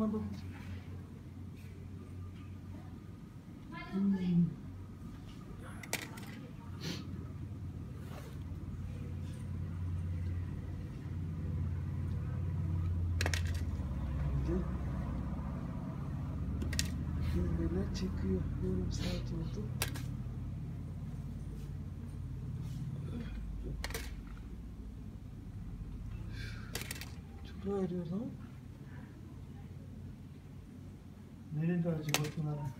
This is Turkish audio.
Anladım. Hmm. Filmler çekiyor. Yarım saat oldu. Çok ağrıyor lan. 没人知道았 지, 그것도 나.